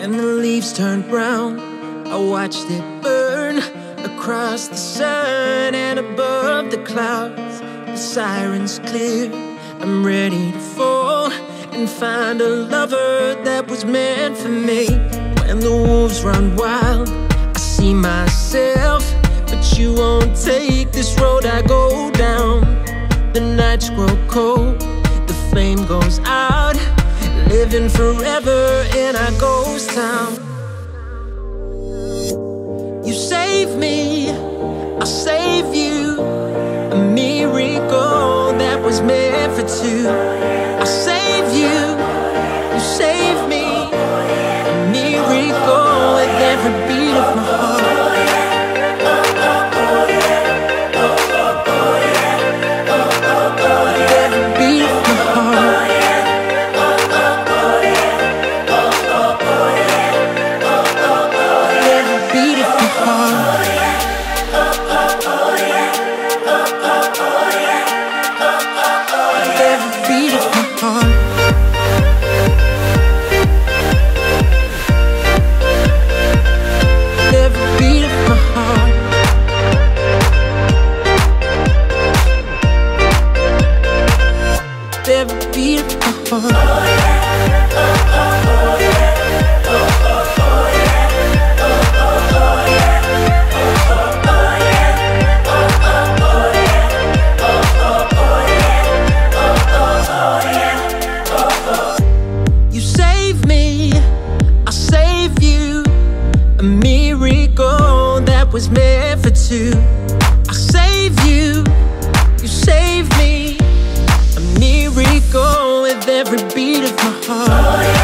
When the leaves turned brown, I watched it burn across the sun and above the clouds. The sirens clear. I'm ready to fall and find a lover that was meant for me. When the wolves run wild, I see myself, but you won't take this road I go down. The nights grow cold, the flame goes out, living forever in our ghost town. You save me, I'll save you. A miracle that was meant for two. You save me, I'll save you. A miracle that was meant for two. beat of my heart.